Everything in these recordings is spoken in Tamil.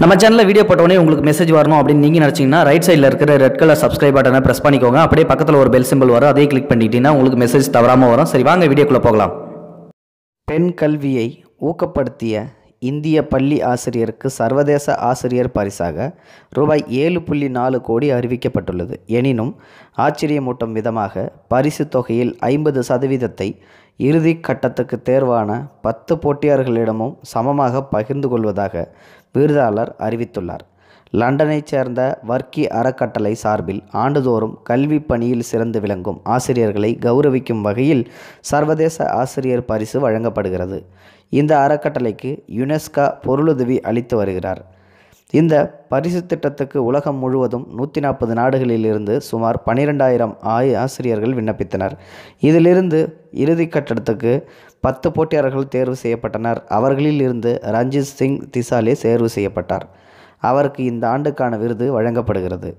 நம்ம சேனலில் வீடியோ போட்டோடனே உங்களுக்கு மெசேஜ் வரணும் அப்படின்னு நீங்கள் நினச்சிங்கன்னா ரைட் சைடில் இருக்கிற ரெட் கலர் சப்ஸ்கிரைப் பட்டனை ப்ரெஸ் பண்ணிக்கோங்க. அப்படியே பக்கத்தில் ஒரு பெல் சிம்பிள் வரும். அதே கிளிக் பண்ணிக்கிட்டீங்கன்னா உங்களுக்கு மெசேஜ் தவறாமல் வரும். சரி வாங்க வீடியோக்குள்ளே போகலாம். பெண் கல்வியை ஊக்கப்படுத்திய இந்திய பள்ளி ஆசிரியருக்கு சர்வதேச ஆசிரியர் பரிசாக ரூபாய் ஏழு புள்ளி நாலு கோடி அறிவிக்கப்பட்டுள்ளது. எனினும் ஆச்சரியமூட்டும் விதமாக பரிசு தொகையில் ஐம்பது சதவீதத்தை இறுதி கட்டத்துக்கு தேர்வான பத்து போட்டியாளர்களிடமும் சமமாக பகிர்ந்து கொள்வதாக விருதாளர் அறிவித்துள்ளார். லண்டனைச் சேர்ந்த வர்க்கி அறக்கட்டளை சார்பில் ஆண்டுதோறும் கல்வி பணியில் சிறந்து விளங்கும் ஆசிரியர்களை கௌரவிக்கும் வகையில் சர்வதேச ஆசிரியர் பரிசு வழங்கப்படுகிறது. இந்த அறக்கட்டளைக்கு யுனெஸ்கா பொருளுதவி அளித்து வருகிறார். இந்த பரிசு திட்டத்துக்கு உலகம் முழுவதும் நூற்றி நாற்பது நாடுகளிலிருந்து சுமார் பனிரெண்டாயிரம் ஆய் ஆசிரியர்கள் விண்ணப்பித்தனர். இதிலிருந்து இறுதி கட்டடத்துக்கு பத்து போட்டியாளர்கள் தேர்வு செய்யப்பட்டனர். அவர்களில் இருந்து ரஞ்சித் சிங் திசாலே தேர்வு செய்யப்பட்டார். அவருக்கு இந்த ஆண்டுக்கான விருது வழங்கப்படுகிறது.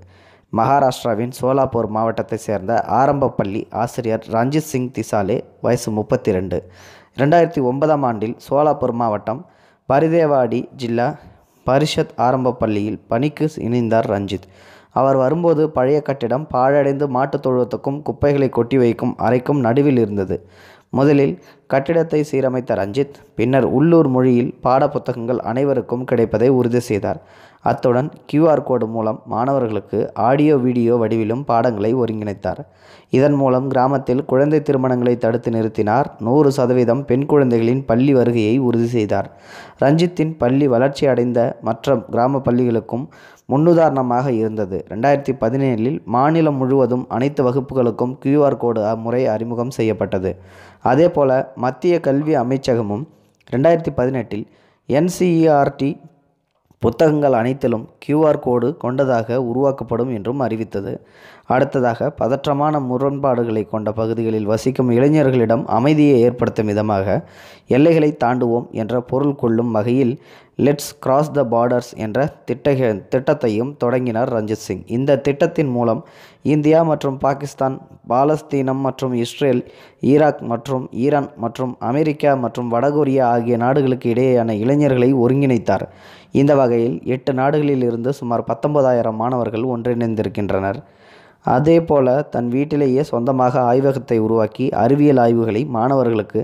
மகாராஷ்டிராவின் சோலாப்பூர் மாவட்டத்தைச் சேர்ந்த ஆரம்ப பள்ளி ஆசிரியர் ரஞ்சித் சிங் திசாலே வயசு முப்பத்தி ரெண்டு ரெண்டாயிரத்தி ஒன்பதாம் ஆண்டில் சோலாப்பூர் மாவட்டம் பரிதேவாடி ஜில்லா பரிஷத் ஆரம்ப பள்ளியில் பணிக்கு இணைந்தார் ரஞ்சித். அவர் வரும்போது பழைய கட்டிடம் பாழடைந்து மாட்டுத் தொழுவத்துக்கும் குப்பைகளை கொட்டி வைக்கும் அறைக்கும் நடுவில் இருந்தது. முதலில் கட்டிடத்தை சீரமைத்த ரஞ்சித் பின்னர் உள்ளூர் மொழியில் பாடப்புத்தகங்கள் அனைவருக்கும் கிடைப்பதை உறுதி செய்தார். அத்துடன் கியூஆர் கோடு மூலம் மாணவர்களுக்கு ஆடியோ வீடியோ வடிவிலும் பாடங்களை ஒருங்கிணைத்தார். இதன் மூலம் கிராமத்தில் குழந்தை திருமணங்களை தடுத்து நிறுத்தினார். நூறு சதவீதம் பெண் குழந்தைகளின் பள்ளி வருகையை உறுதி செய்தார். ரஞ்சித்தின் பள்ளி வளர்ச்சி அடைந்த மற்ற கிராம பள்ளிகளுக்கும் முன்னுதாரணமாக இருந்தது. ரெண்டாயிரத்தி பதினேழில் மாநிலம் முழுவதும் அனைத்து வகுப்புகளுக்கும் கியூஆர் கோடு முறை அறிமுகம் செய்யப்பட்டது. அதேபோல மத்திய கல்வி அமைச்சகமும் ரெண்டாயிரத்தி பதினெட்டில் என்சிஇஆர்டி புத்தகங்கள் அனைத்திலும் கியூஆர் கோடு கொண்டதாக உருவாக்கப்படும் என்றும் அறிவித்தது. அடுத்ததாக பதற்றமான முரண்பாடுகளை கொண்ட பகுதிகளில் வசிக்கும் இளைஞர்களிடம் அமைதியை ஏற்படுத்தும் விதமாக எல்லைகளை தாண்டுவோம் என்ற பொருள் கொள்ளும் வகையில் லெட்ஸ் கிராஸ் த பார்டர்ஸ் என்ற திட்ட திட்டத்தையும் தொடங்கினார் ரஞ்சித் சிங். இந்த திட்டத்தின் மூலம் இந்தியா மற்றும் பாகிஸ்தான் பாலஸ்தீனம் மற்றும் இஸ்ரேல் ஈராக் மற்றும் ஈரான் மற்றும் அமெரிக்கா மற்றும் வடகொரியா ஆகிய நாடுகளுக்கு இடையேயான இளைஞர்களை ஒருங்கிணைத்தார். இந்த வகையில் எட்டு நாடுகளில் இருந்து சுமார் பத்தொன்பதாயிரம் மாணவர்கள் ஒன்றிணைந்திருக்கின்றனர். அதே போல் தன் வீட்டிலேயே சொந்தமாக ஆய்வகத்தை உருவாக்கி அறிவியல் ஆய்வுகளை மாணவர்களுக்கு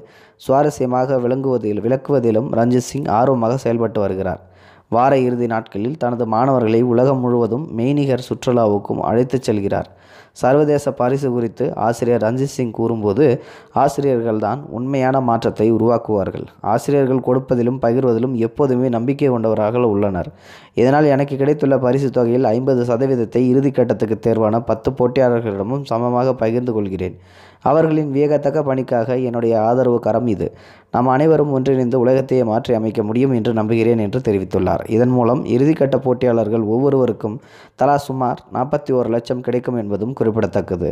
சுவாரஸ்யமாக விளங்குவதில் விளக்குவதிலும் ரஞ்சித் சிங் ஆர்வமாக செயல்பட்டு வருகிறார். வார இறுதி நாட்களில் தனது மாணவர்களை உலகம் முழுவதும் மெய்நிகர் சுற்றுலாவுக்கும் அழைத்துச் செல்கிறார். சர்வதேச பரிசு குறித்து ஆசிரியர் ரஞ்சித் சிங் கூறும்போது ஆசிரியர்கள்தான் உண்மையான மாற்றத்தை உருவாக்குவார்கள். ஆசிரியர்கள் கொடுப்பதிலும் பகிர்வதிலும் எப்போதுமே நம்பிக்கை கொண்டவராக உள்ளனர். இதனால் எனக்கு கிடைத்துள்ள பரிசு தொகையில் ஐம்பது சதவீதத்தை இறுதிக்கட்டத்துக்கு தேர்வான பத்து போட்டியாளர்களிடமும் சமமாக பகிர்ந்து கொள்கிறேன். அவர்களின் வியகத்தக்க பணிக்காக என்னுடைய ஆதரவு கரம் இது. நாம் அனைவரும் ஒன்றிணைந்து உலகத்தையே மாற்றி அமைக்க முடியும் என்று நம்புகிறேன் என்று தெரிவித்துள்ளார். இதன் மூலம் இறுதிக்கட்ட போட்டியாளர்கள் ஒவ்வொருவருக்கும் தலா சுமார் நாற்பத்தி ஒரு லட்சம் கிடைக்கும் என்பதும் குறிப்பிடத்தக்கது.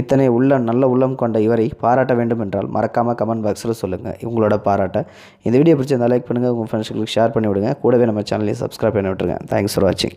இத்தனை உள்ள நல்ல உள்ளம் கொண்ட இவரை பாராட்ட வேண்டும் என்றால் மறக்காமல் கமெண்ட் பாக்ஸில் சொல்லுங்கள் உங்களோட பாராட்ட. இந்த வீடியோ பிடிச்சிருந்தால் லைக் பண்ணுங்கள் உங்கள் ஃப்ரெண்ட்ஸ்களுக்கு ஷேர் பண்ணி விடுங்க கூடவே நம்ம சேனலையும் சப்ஸ்கிரைப் பண்ணி விட்டுருங்க தேங்க்ஸ் ஃபார் வாட்சிங்